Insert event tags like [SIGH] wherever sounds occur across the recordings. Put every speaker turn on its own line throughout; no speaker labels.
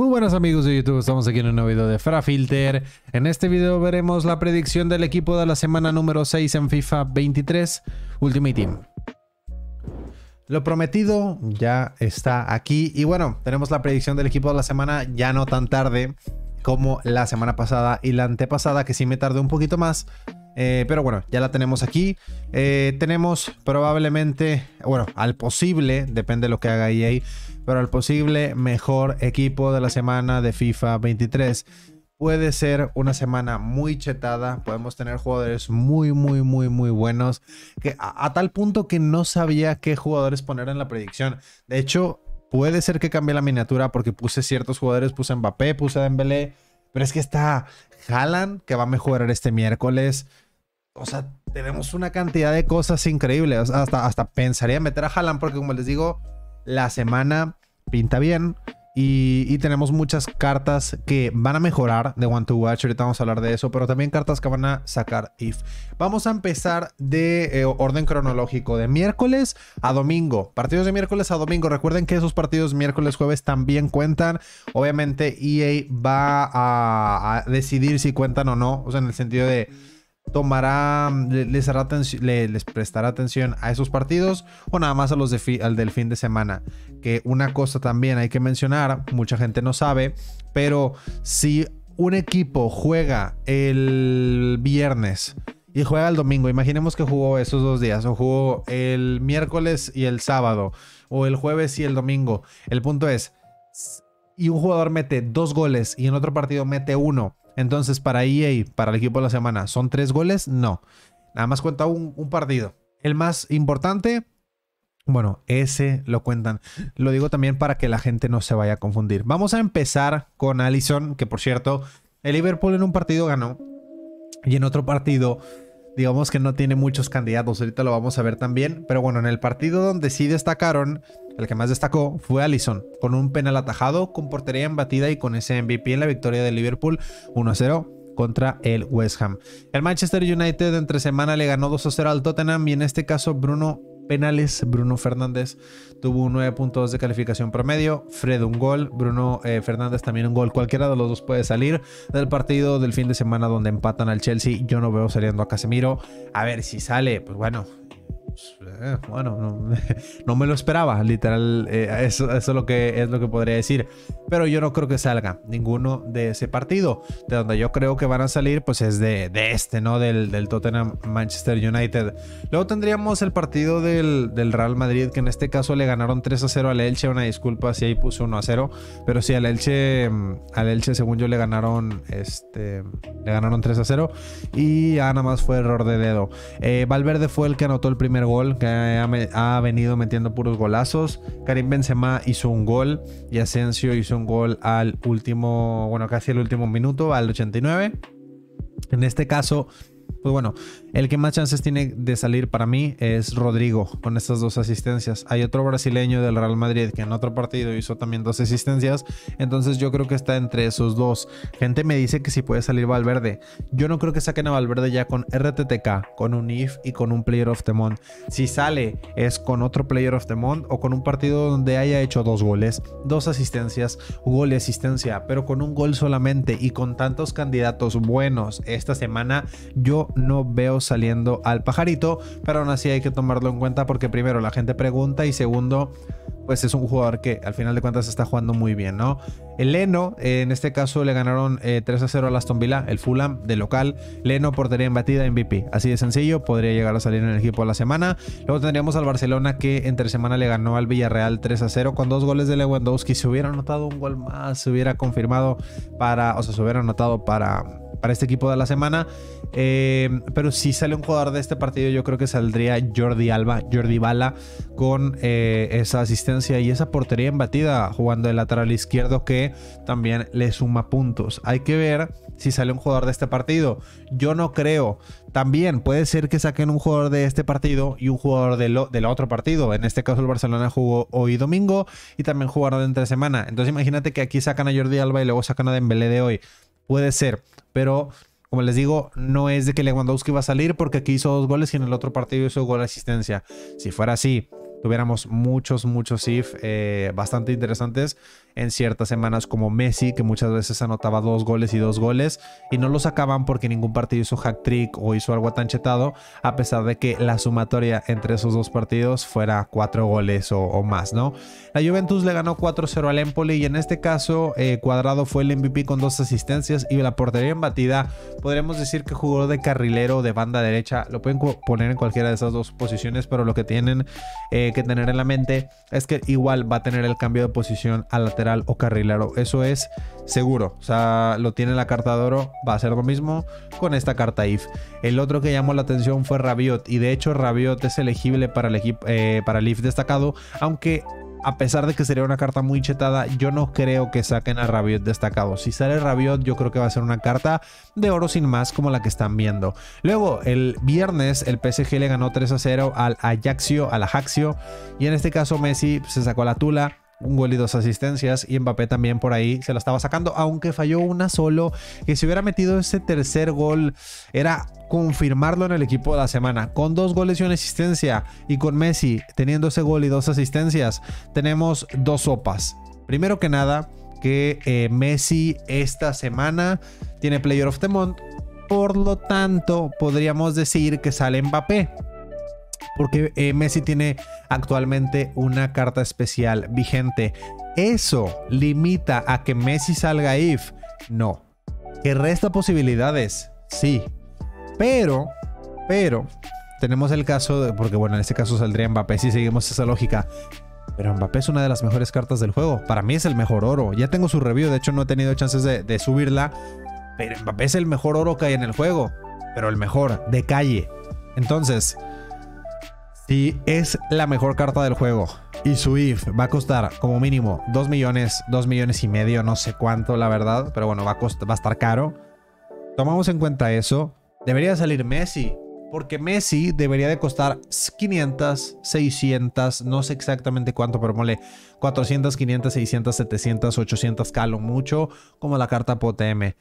Muy buenos amigos de YouTube, estamos aquí en un nuevo video de Frafilter. En este video veremos la predicción del equipo de la semana número 6 en FIFA 23 Ultimate Team. Lo prometido ya está aquí y bueno, tenemos la predicción del equipo de la semana ya no tan tarde como la semana pasada y la antepasada que sí me tardé un poquito más. Eh, pero bueno, ya la tenemos aquí. Eh, tenemos probablemente, bueno, al posible, depende de lo que haga EA, pero al posible mejor equipo de la semana de FIFA 23. Puede ser una semana muy chetada, podemos tener jugadores muy, muy, muy, muy buenos, que a, tal punto que no sabía qué jugadores poner en la predicción. De hecho, puede ser que cambie la miniatura porque puse ciertos jugadores, puse Mbappé, puse Dembélé, pero es que está Haaland, que va a mejorar este miércoles. O sea, tenemos una cantidad de cosas increíbles. Hasta, hasta pensaría meter a Haaland porque como les digo, la semana pinta bien. Y, tenemos muchas cartas que van a mejorar de One to Watch. Ahorita vamos a hablar de eso. Pero también cartas que van a sacar IF. Vamos a empezar de eh, orden cronológico. De miércoles a domingo. Partidos de miércoles a domingo. Recuerden que esos partidos miércoles, jueves también cuentan. Obviamente EA va a, a decidir si cuentan o no. O sea, en el sentido de tomará, les, hará les prestará atención a esos partidos o nada más a los al del fin de semana. Que una cosa también hay que mencionar, mucha gente no sabe, pero si un equipo juega el viernes y juega el domingo, imaginemos que jugó esos dos días, o jugó el miércoles y el sábado, o el jueves y el domingo. El punto es, y un jugador mete dos goles y en otro partido mete uno entonces, para EA, para el equipo de la semana, ¿son tres goles? No. Nada más cuenta un, partido. El más importante, bueno, ese lo cuentan. Lo digo también para que la gente no se vaya a confundir. Vamos a empezar con Allison, que por cierto, el Liverpool en un partido ganó y en otro partido digamos que no tiene muchos candidatos, ahorita lo vamos a ver también, pero bueno, en el partido donde sí destacaron, el que más destacó fue Allison, con un penal atajado, con portería embatida y con ese MVP en la victoria de Liverpool 1-0 contra el West Ham. El Manchester United entre semana le ganó 2-0 al Tottenham y en este caso Bruno penales. Bruno Fernández tuvo un 9.2 de calificación promedio. Fred un gol. Bruno eh, Fernández también un gol. Cualquiera de los dos puede salir del partido del fin de semana donde empatan al Chelsea. Yo no veo saliendo a Casemiro. A ver si sale. Pues bueno, eh, bueno, [LAUGHS] no, me lo esperaba, literal, eh, eso, es lo que es lo que podría decir. Pero yo no creo que salga ninguno de ese partido. De donde yo creo que van a salir, pues es de, este, ¿no? Del, del, Tottenham Manchester United. Luego tendríamos el partido del, Real Madrid, que en este caso le ganaron 3 a 0 al Elche. Una disculpa si ahí puse 1 a 0. Pero sí, al Elche, mm, al Elche, según yo, le ganaron, este, le ganaron 3 a 0. Y ya nada más fue error de dedo. Eh, Valverde fue el que anotó el primer gol, que ha, venido metiendo puros golazos. Karim Benzema hizo un gol y Asensio hizo un gol al último, bueno, casi el último minuto, al 89. En este caso, pues bueno, el que más chances tiene de salir para mí es Rodrigo con estas dos asistencias. Hay otro brasileño del Real Madrid que en otro partido hizo también dos asistencias. Entonces yo creo que está entre esos dos. Gente me dice que si puede salir Valverde. Yo no creo que saquen a Valverde ya con RTTK, con un IF y con un Player of the Month. Si sale es con otro Player of the Month o con un partido donde haya hecho dos goles, dos asistencias, gol y asistencia, pero con un gol solamente y con tantos candidatos buenos esta semana, yo no veo saliendo al pajarito, pero aún así hay que tomarlo en cuenta porque primero la gente pregunta y segundo, pues es un jugador que al final de cuentas está jugando muy bien, ¿no? El Leno, en este caso le ganaron 3 eh, a 0 al Aston Villa, el Fulham de local. Leno, portería embatida, MVP. Así de sencillo, podría llegar a salir en el equipo de la semana. Luego tendríamos al Barcelona que entre semana le ganó al Villarreal 3 a 0 con dos goles de Lewandowski. Si hubiera anotado un gol más, se hubiera confirmado para, o sea, se hubiera anotado para para este equipo de la semana. Eh, pero si sale un jugador de este partido, yo creo que saldría Jordi Alba, Jordi Bala, con eh, esa asistencia y esa portería embatida jugando el lateral izquierdo que también le suma puntos. Hay que ver si sale un jugador de este partido. Yo no creo. También puede ser que saquen un jugador de este partido y un jugador de del otro partido. En este caso el Barcelona jugó hoy domingo y también jugaron entre semana. Entonces imagínate que aquí sacan a Jordi Alba y luego sacan a Dembélé de hoy. Puede ser, pero como les digo, no es de que Lewandowski va a salir porque aquí hizo dos goles y en el otro partido hizo gol de asistencia. Si fuera así, tuviéramos muchos, muchos IF eh, bastante interesantes. en ciertas semanas como Messi, que muchas veces anotaba dos goles y dos goles y no lo sacaban porque ningún partido hizo hack trick o hizo algo tan chetado, a pesar de que la sumatoria entre esos dos partidos fuera cuatro goles o, más, ¿no? La Juventus le ganó 4-0 al Empoli y en este caso eh, Cuadrado fue el MVP con dos asistencias y la portería embatida, podríamos decir que jugó de carrilero de banda derecha, lo pueden poner en cualquiera de esas dos posiciones, pero lo que tienen eh, que tener en la mente es que igual va a tener el cambio de posición a lateral o carrilero. Eso es seguro. O sea, lo tiene la carta de oro. Va a ser lo mismo con esta carta IF. El otro que llamó la atención fue Rabiot. Y de hecho, Rabiot es elegible para el, equipo, eh, para el IF destacado. Aunque a pesar de que sería una carta muy chetada, yo no creo que saquen a Rabiot destacado. Si sale Rabiot, yo creo que va a ser una carta de oro sin más, como la que están viendo. Luego, el viernes, el PSG le ganó 3 a 0 al Ajaxio, al Ajaxio, y en este caso Messi se sacó la tula un gol y dos asistencias y Mbappé también por ahí se la estaba sacando, aunque falló una solo, que si hubiera metido ese tercer gol era confirmarlo en el equipo de la semana, con dos goles y una asistencia y con Messi teniendo ese gol y dos asistencias, tenemos dos sopas. Primero que nada, que eh, Messi esta semana tiene Player of the Month, por lo tanto podríamos decir que sale Mbappé porque eh, Messi tiene actualmente una carta especial vigente. ¿Eso limita a que Messi salga IF? No. ¿Que resta posibilidades? Sí. Pero, pero, tenemos el caso, de, porque bueno, en este caso saldría Mbappé si seguimos esa lógica. Pero Mbappé es una de las mejores cartas del juego. Para mí es el mejor oro. Ya tengo su review, de hecho no he tenido chances de, de subirla. Pero Mbappé es el mejor oro que hay en el juego. Pero el mejor, de calle. Entonces, y es la mejor carta del juego. Y su IF va a costar como mínimo 2 millones, 2 millones y medio, no sé cuánto la verdad, pero bueno, va a, va a estar caro. Tomamos en cuenta eso. Debería salir Messi, porque Messi debería de costar 500, 600, no sé exactamente cuánto, pero mole 400, 500, 600, 700, 800 calo mucho, como la carta POTM.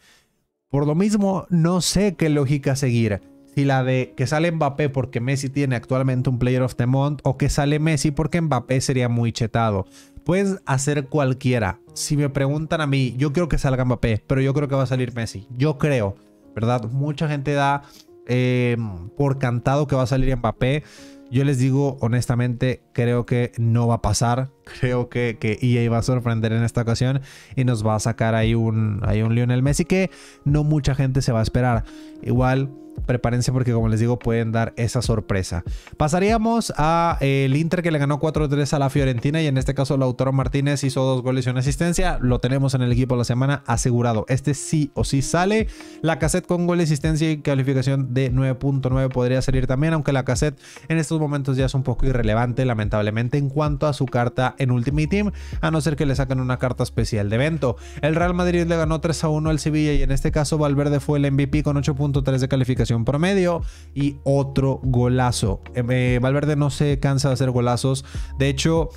Por lo mismo, no sé qué lógica seguir si la de que sale Mbappé porque Messi tiene actualmente un Player of the Month o que sale Messi porque Mbappé sería muy chetado. Puedes hacer cualquiera. Si me preguntan a mí, yo creo que salga Mbappé, pero yo creo que va a salir Messi. Yo creo, ¿verdad? Mucha gente da eh, por cantado que va a salir Mbappé. Yo les digo honestamente, creo que no va a pasar. Creo que, que EA va a sorprender en esta ocasión y nos va a sacar ahí un, ahí un Lionel Messi que no mucha gente se va a esperar. Igual prepárense porque como les digo pueden dar esa sorpresa. Pasaríamos a eh, Inter que le ganó 4-3 a la Fiorentina y en este caso Lautaro Martínez hizo dos goles y una asistencia. Lo tenemos en el equipo de la semana asegurado. Este sí o sí sale. La cassette con gol, asistencia y calificación de 9.9 podría salir también, aunque la cassette en estos momentos ya es un poco irrelevante lamentablemente en cuanto a su carta en Ultimate Team, a no ser que le saquen una carta especial de evento. El Real Madrid le ganó 3 a 1 al Sevilla y en este caso Valverde fue el MVP con 8.3 de calificación promedio y otro golazo. Eh, eh, Valverde no se cansa de hacer golazos. De hecho,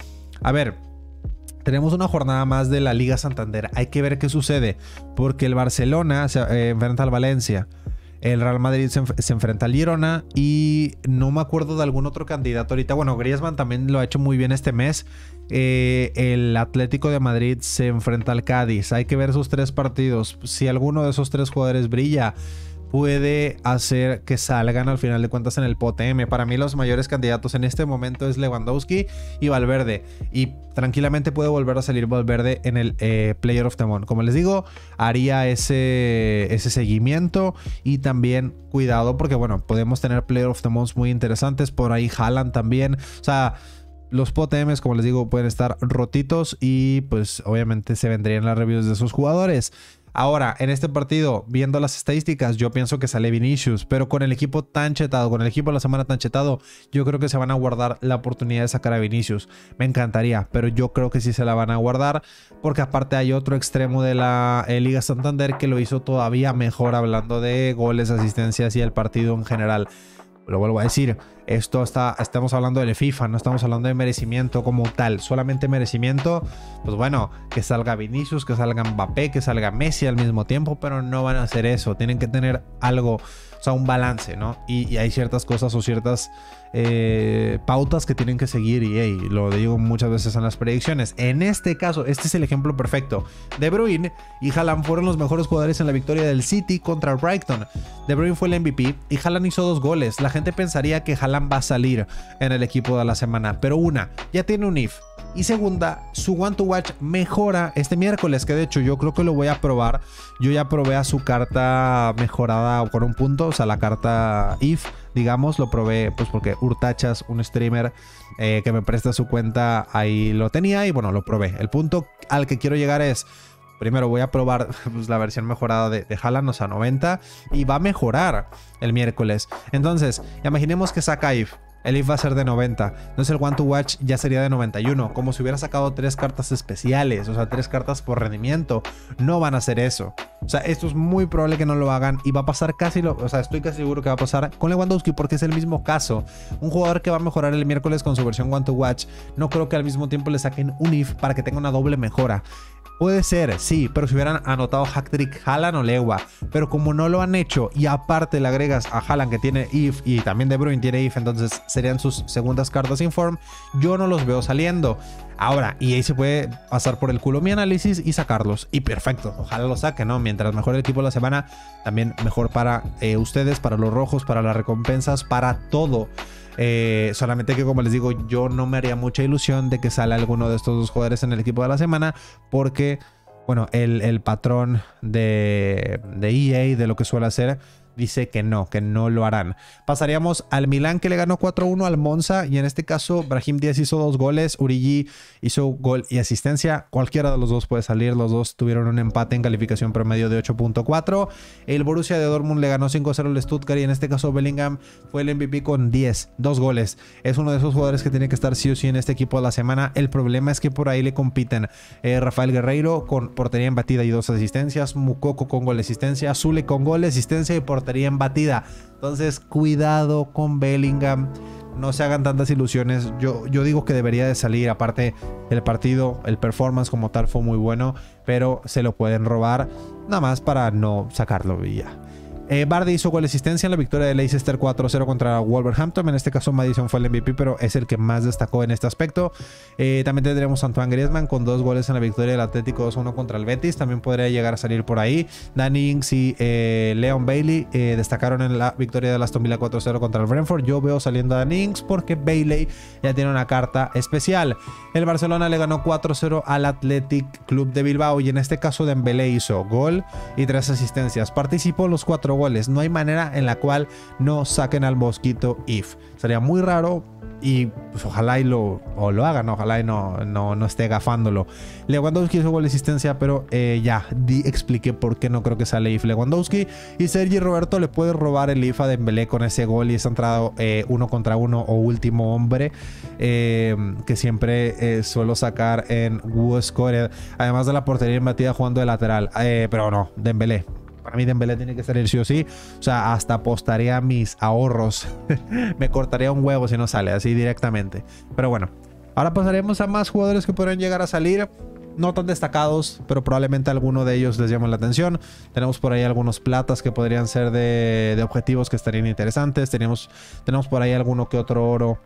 a ver, tenemos una jornada más de la Liga Santander. Hay que ver qué sucede. Porque el Barcelona se eh, enfrenta al Valencia. El Real Madrid se, enfrenta al Girona. Y no me acuerdo de algún otro candidato ahorita. Bueno, Griezmann también lo ha hecho muy bien este mes. el Atlético de Madrid se enfrenta al Cádiz. Hay que ver sus tres partidos. Si alguno de esos tres jugadores brilla puede hacer que salgan al final de cuentas en el POTM. Para mí los mayores candidatos en este momento es Lewandowski y Valverde. Y tranquilamente puede volver a salir Valverde en el eh, Player of the Month. Como les digo, haría ese, ese seguimiento y también cuidado porque bueno, podemos tener Player of the Month muy interesantes. Por ahí jalan también. O sea... Los POTMs, como les digo, pueden estar rotitos y pues obviamente se vendrían las reviews de esos jugadores. Ahora, en este partido, viendo las estadísticas, yo pienso que sale Vinicius, pero con el equipo tan chetado, con el equipo de la semana tan chetado, yo creo que se van a guardar la oportunidad de sacar a Vinicius. Me encantaría, pero yo creo que sí se la van a guardar, porque aparte hay otro extremo de la eh, Liga Santander que lo hizo todavía mejor hablando de goles, asistencias y el partido en general. Lo vuelvo a decir, esto está, estamos hablando de FIFA, no estamos hablando de merecimiento como tal, solamente merecimiento, pues bueno, que salga Vinicius, que salga Mbappé, que salga Messi al mismo tiempo, pero no van a hacer eso, tienen que tener algo, o sea, un balance, ¿no? Y, hay ciertas cosas o ciertas eh, pautas que tienen que seguir y lo digo muchas veces en las predicciones. En este caso, este es el ejemplo perfecto. De Bruyne y Haaland fueron los mejores jugadores en la victoria del City contra Brighton. De Bruyne fue el MVP y Haaland hizo dos goles. La gente pensaría que Haaland va a salir en el equipo de la semana, pero una, ya tiene un if. Y segunda, su One to Watch mejora este miércoles, que de hecho yo creo que lo voy a probar. Yo ya probé a su carta mejorada con un punto, o sea, la carta if, digamos, lo probé pues porque Urtachas, un streamer eh, que me presta su cuenta, ahí lo tenía y bueno, lo probé. El punto al que quiero llegar es... Primero voy a probar [LAUGHS] pues, la versión mejorada de, de Haaland, o sea, 90, y va a mejorar el miércoles. Entonces, imaginemos que saca if el if va a ser de 90. Entonces el One to Watch ya sería de 91. Como si hubiera sacado tres cartas especiales. O sea, tres cartas por rendimiento. No van a hacer eso. O sea, esto es muy probable que no lo hagan. Y va a pasar casi lo. O sea, estoy casi seguro que va a pasar con Lewandowski. Porque es el mismo caso. Un jugador que va a mejorar el miércoles con su versión One to Watch. No creo que al mismo tiempo le saquen un if para que tenga una doble mejora. Puede ser, sí, pero si hubieran anotado Hacktrick Haaland o Legua. Pero como no lo han hecho y aparte le agregas a Haaland que tiene if y también De Bruyne tiene if, entonces serían sus segundas cartas inform, yo no los veo saliendo. Ahora, y ahí se puede pasar por el culo mi análisis y sacarlos. Y perfecto, ojalá lo saque, ¿no? Mientras mejor el equipo de la semana, también mejor para eh, ustedes, para los rojos, para las recompensas, para todo. Eh, solamente que, como les digo, yo no me haría mucha ilusión de que sale alguno de estos dos jugadores en el equipo de la semana, porque, bueno, el, patrón de, de EA, de lo que suele hacer, dice que no, que no lo harán. Pasaríamos al Milán que le ganó 4-1 al Monza y en este caso Brahim Díaz hizo dos goles, Urigi hizo gol y asistencia, cualquiera de los dos puede salir, los dos tuvieron un empate en calificación promedio de 8.4. El Borussia de Dortmund le ganó 5-0 al Stuttgart y en este caso Bellingham fue el MVP con 10, dos goles. Es uno de esos jugadores que tiene que estar sí o sí en este equipo de la semana. El problema es que por ahí le compiten eh, Rafael Guerreiro con portería en batida y dos asistencias, Mukoko con gol asistencia, Zule con gol asistencia y por portería batida. Entonces, cuidado con Bellingham. No se hagan tantas ilusiones. Yo, yo digo que debería de salir. Aparte, el partido, el performance como tal fue muy bueno. Pero se lo pueden robar. Nada más para no sacarlo y ya. Eh, Bardi hizo gol asistencia en la victoria de Leicester 4-0 contra Wolverhampton. En este caso, Madison fue el MVP, pero es el que más destacó en este aspecto. Eh, también tendremos a Antoine Griezmann con dos goles en la victoria del Atlético 2-1 contra el Betis. También podría llegar a salir por ahí. Danny Ings y eh, Leon Bailey destacaron en la victoria de Aston Villa 4-0 contra el Brentford. Yo veo saliendo a Danny Ings porque Bailey ya tiene una carta especial. El Barcelona le ganó 4-0 al Athletic Club de Bilbao y en este caso Dembélé hizo gol y tres asistencias. Participó los cuatro goles. No hay manera en la cual no saquen al mosquito if. Sería muy raro y pues, ojalá y lo, o lo hagan, ojalá y no, no, no esté gafándolo. Lewandowski hizo gol de asistencia, pero eh, ya di, expliqué por qué no creo que sale if Lewandowski. Y Sergi Roberto le puede robar el if a Dembélé con ese gol y esa entrada eh, uno contra uno o último hombre eh, que siempre suelo sacar en Score Además de la portería batida jugando de lateral. pero no, Dembélé para mí Dembélé tiene que salir sí o sí. O sea, hasta apostaría mis ahorros. [LAUGHS] Me cortaría un huevo si no sale así directamente. Pero bueno, ahora pasaremos a más jugadores que podrían llegar a salir. No tan destacados, pero probablemente alguno de ellos les llame la atención. Tenemos por ahí algunos platas que podrían ser de, objetivos que estarían interesantes. Tenemos, tenemos por ahí alguno que otro oro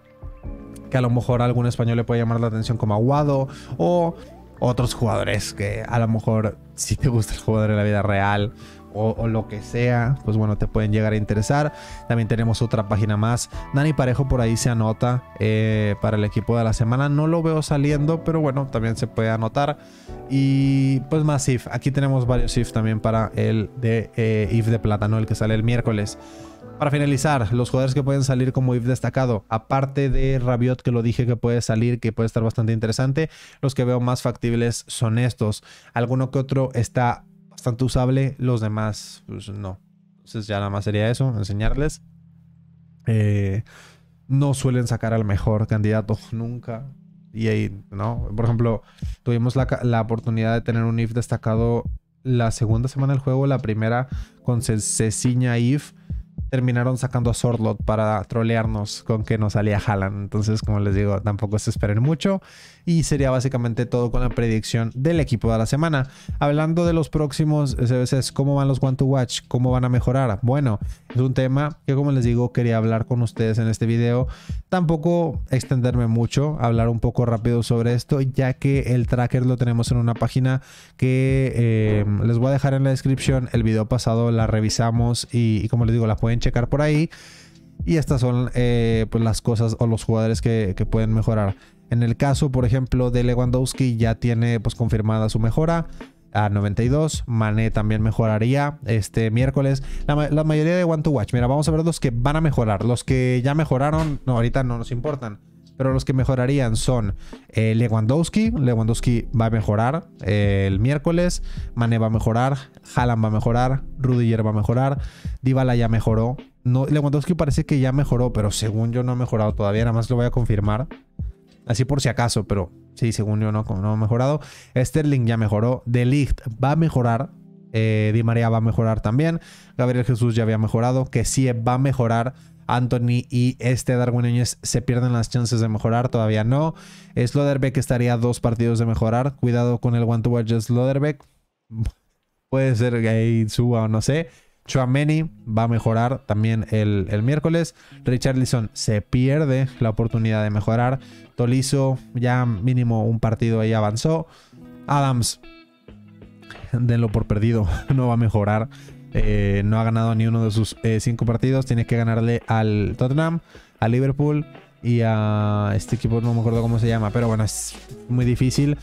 que a lo mejor a algún español le puede llamar la atención como Aguado o otros jugadores que a lo mejor si te gusta el jugador en la vida real o, lo que sea, pues bueno, te pueden llegar a interesar. También tenemos otra página más. Dani Parejo por ahí se anota eh, para el equipo de la semana. No lo veo saliendo, pero bueno, también se puede anotar. Y pues más IF. Aquí tenemos varios IF también para el de eh, IF de plátano, el que sale el miércoles. Para finalizar, los jugadores que pueden salir como IF destacado, aparte de Rabiot que lo dije que puede salir, que puede estar bastante interesante, los que veo más factibles son estos. Alguno que otro está bastante usable. Los demás, pues no. Entonces ya nada más sería eso, enseñarles. Eh, no suelen sacar al mejor candidato nunca. Y ahí, ¿no? Por ejemplo, tuvimos la, la, oportunidad de tener un if destacado la segunda semana del juego, la primera con Ceciña if. terminaron sacando a Swordlot para trolearnos con que no salía Haaland. Entonces, como les digo, tampoco se esperen mucho. Y sería básicamente todo con la predicción del equipo de la semana. Hablando de los próximos SBCs, ¿cómo van los One to Watch? ¿Cómo van a mejorar? Bueno, es un tema que como les digo, quería hablar con ustedes en este video. Tampoco extenderme mucho, hablar un poco rápido sobre esto, ya que el tracker lo tenemos en una página que eh, les voy a dejar en la descripción. El video pasado la revisamos y, y como les digo, la pueden checar por ahí. Y estas son eh, pues las cosas o los jugadores que, que, pueden mejorar. En el caso, por ejemplo, de Lewandowski ya tiene pues confirmada su mejora a 92. Mané también mejoraría este miércoles. La, mayoría de One to Watch. Mira, vamos a ver los que van a mejorar. Los que ya mejoraron, no, ahorita no nos importan. Pero los que mejorarían son eh, Lewandowski. Lewandowski va a mejorar eh, el miércoles. Mané va a mejorar. Haaland va a mejorar. Rudiger va a mejorar. Dybala ya mejoró. No, Lewandowski parece que ya mejoró, pero según yo no ha mejorado todavía. Nada más lo voy a confirmar. Así por si acaso, pero sí, según yo no, ha mejorado. Sterling ya mejoró. De Ligt va a mejorar. Eh, Di María va a mejorar también. Gabriel Jesús ya había mejorado. Que sí va a mejorar. Anthony y este Darwin Núñez se pierden las chances de mejorar, todavía no. Sloderbeck estaría dos partidos de mejorar. Cuidado con el one to watch Sloderbeck. Puede ser que ahí suba o no sé. Chouameni va a mejorar también el, el miércoles. Richarlison se pierde la oportunidad de mejorar. Tolizo ya mínimo un partido ahí avanzó. Adams, denlo por perdido, [LAUGHS] no va a mejorar. Eh, no ha ganado ni uno de sus eh, cinco partidos. Tiene que ganarle al Tottenham, a Liverpool y a este equipo, no me acuerdo cómo se llama, pero bueno, es muy difícil.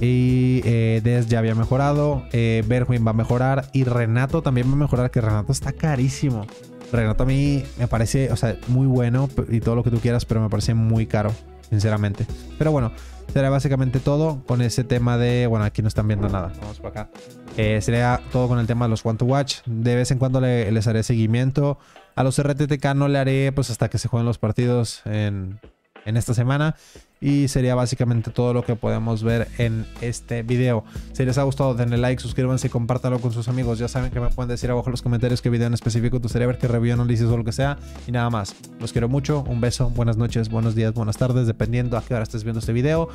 Y eh, Des ya había mejorado, eh, Berwin va a mejorar y Renato también va a mejorar, que Renato está carísimo. Renato a mí me parece, o sea, muy bueno y todo lo que tú quieras, pero me parece muy caro, sinceramente. Pero bueno, será básicamente todo con ese tema de, bueno, aquí no están viendo nada, vamos para acá. Eh, sería todo con el tema de los One to Watch. De vez en cuando le, les haré seguimiento. A los RTTK no le haré pues hasta que se jueguen los partidos en, en esta semana. Y sería básicamente todo lo que podemos ver en este video. Si les ha gustado, denle like, suscríbanse y compártanlo con sus amigos. Ya saben que me pueden decir abajo en los comentarios qué video en específico te gustaría ver, qué review, análisis o lo que sea. Y nada más. Los quiero mucho. Un beso, buenas noches, buenos días, buenas tardes, dependiendo a qué hora estés viendo este video.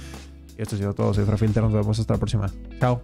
Y esto ha sido todo. Soy Frafilter. Nos vemos hasta la próxima. Chao.